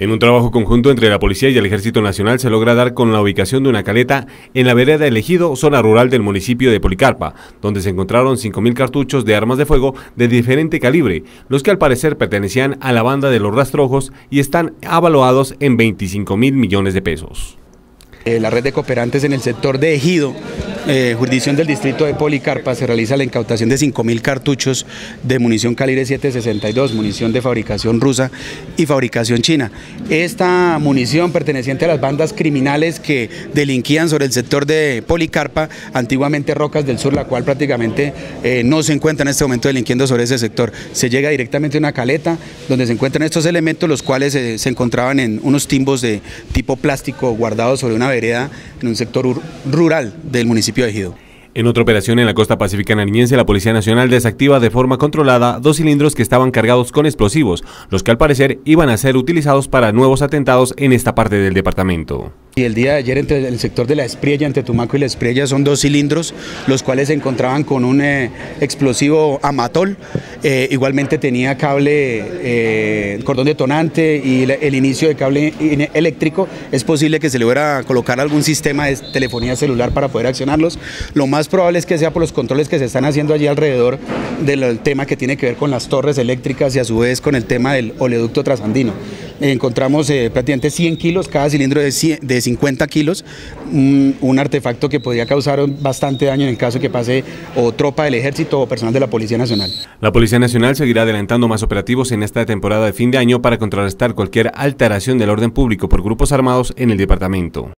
En un trabajo conjunto entre la Policía y el Ejército Nacional se logra dar con la ubicación de una caleta en la vereda Elegido, zona rural del municipio de Policarpa, donde se encontraron 5.000 cartuchos de armas de fuego de diferente calibre, los que al parecer pertenecían a la banda de los rastrojos y están avaluados en 25 mil millones de pesos. Eh, la red de cooperantes en el sector de Ejido eh, jurisdicción del distrito de Policarpa se realiza la incautación de 5.000 cartuchos de munición calibre 762, munición de fabricación rusa y fabricación china. Esta munición perteneciente a las bandas criminales que delinquían sobre el sector de Policarpa, antiguamente Rocas del Sur, la cual prácticamente eh, no se encuentra en este momento delinquiendo sobre ese sector. Se llega directamente a una caleta donde se encuentran estos elementos, los cuales eh, se encontraban en unos timbos de tipo plástico guardados sobre una vereda en un sector rural del municipio en otra operación en la costa pacífica nariñense, la Policía Nacional desactiva de forma controlada dos cilindros que estaban cargados con explosivos, los que al parecer iban a ser utilizados para nuevos atentados en esta parte del departamento. Y el día de ayer entre el sector de la Espriella, entre Tumaco y la Espriella, son dos cilindros, los cuales se encontraban con un eh, explosivo amatol. Eh, igualmente tenía cable, eh, cordón detonante y el inicio de cable eléctrico. Es posible que se le hubiera a colocar algún sistema de telefonía celular para poder accionarlos. Lo más probable es que sea por los controles que se están haciendo allí alrededor del tema que tiene que ver con las torres eléctricas y a su vez con el tema del oleoducto trasandino encontramos eh, prácticamente 100 kilos, cada cilindro de, 50 kilos, un, artefacto que podría causar bastante daño en el caso que pase o tropa del ejército o personal de la Policía Nacional. La Policía Nacional seguirá adelantando más operativos en esta temporada de fin de año para contrarrestar cualquier alteración del orden público por grupos armados en el departamento.